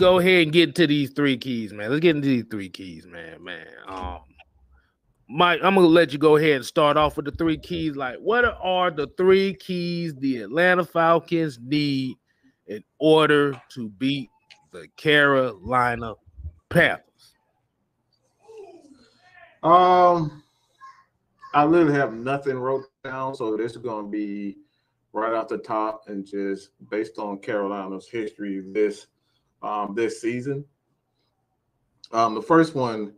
Go ahead and get to these three keys, man. Let's get into these three keys, man. Man, um, Mike, I'm gonna let you go ahead and start off with the three keys. Like, what are the three keys the Atlanta Falcons need in order to beat the Carolina Panthers? Um, I literally have nothing wrote down, so this is going to be right off the top and just based on Carolina's history this um this season. Um, the first one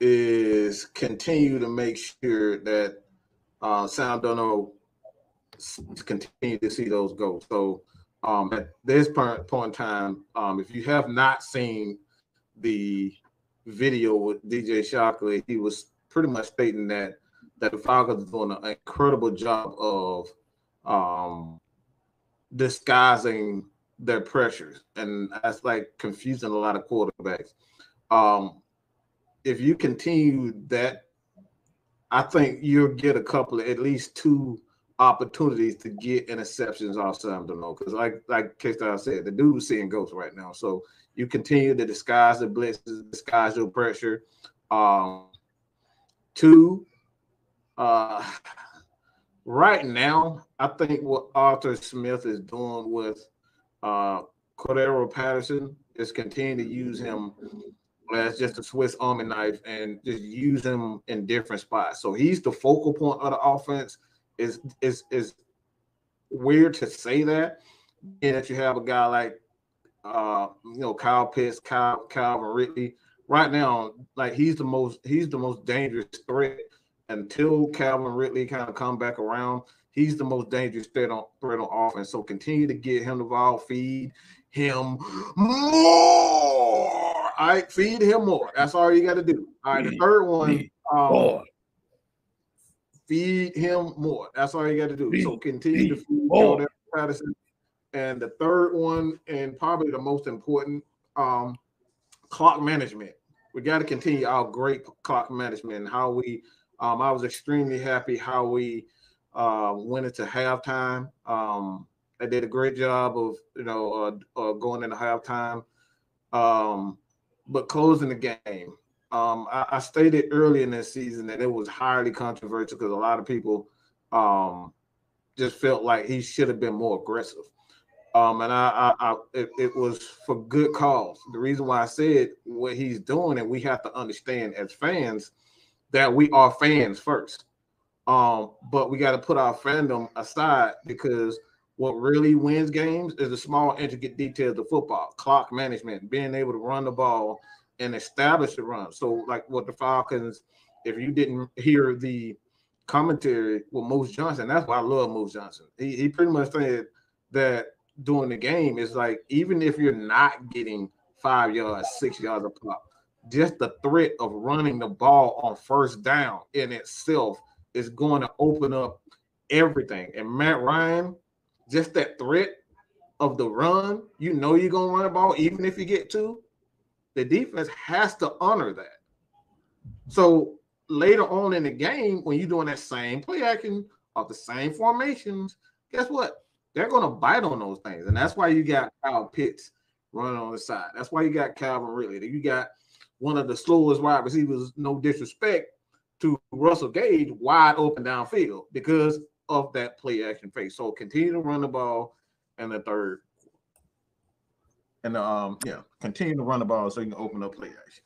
is continue to make sure that uh, Sam Darnold continue to see those goals. So um, at this point, point in time, um, if you have not seen the video with DJ Shockley, he was pretty much stating that that the Falcons are doing an incredible job of um, disguising their pressures, and that's like confusing a lot of quarterbacks. Um, if you continue that, I think you'll get a couple of at least two opportunities to get interceptions off Sam Darnold. Because like like K said, the dude is seeing ghosts right now. So you continue to disguise the blitzes, disguise your pressure. Um, two, uh, right now, I think what Arthur Smith is doing with uh, Cordarrelle Patterson is continue to use him as just a Swiss Army knife and just use him in different spots. So he's the focal point of the offense. Is is is weird to say that, and that you have a guy like uh, you know, Kyle Pitts, Kyle, Calvin Ridley. Right now, like he's the most he's the most dangerous threat until Calvin Ridley kind of come back around. He's the most dangerous threat on threat on offense. So continue to get him the ball, feed him more. All right, feed him more. That's all you got to do. All right, the third one, um, feed him more. That's all you got to do. So continue to feed Patterson and the third one, and probably the most important, um, clock management. We got to continue our great clock management and how we. Um, I was extremely happy how we uh, went into halftime. Um, I did a great job of you know uh, uh, going into halftime, um, but closing the game. Um, I, I, stated early in this season that it was highly controversial because a lot of people um, just felt like he should have been more aggressive. Um, and I, I, I it, it, was for good cause. The reason why I said what he's doing, and we have to understand as fans that we are fans first. Um, but we got to put our fandom aside because what really wins games is the small, intricate details of football, clock management, being able to run the ball and establish the run. So, like what the Falcons, if you didn't hear the commentary with Moose Johnson, that's why I love Moose Johnson. He, he pretty much said that during the game is like even if you're not getting five yards, six yards a pop, just the threat of running the ball on first down in itself is going to open up everything. And Matt Ryan, just that threat of the run, you know you're gonna run the ball, even if you get two. The defense has to honor that. So later on in the game, when you're doing that same play action of the same formations, guess what? they're going to bite on those things. And that's why you got Kyle Pitts running on the side. That's why you got Calvin Ridley. You got one of the slowest wide receivers, no disrespect to Russell Gage, wide open downfield because of that play action phase. So continue to run the ball in the third. And um, yeah, continue to run the ball so you can open up play action.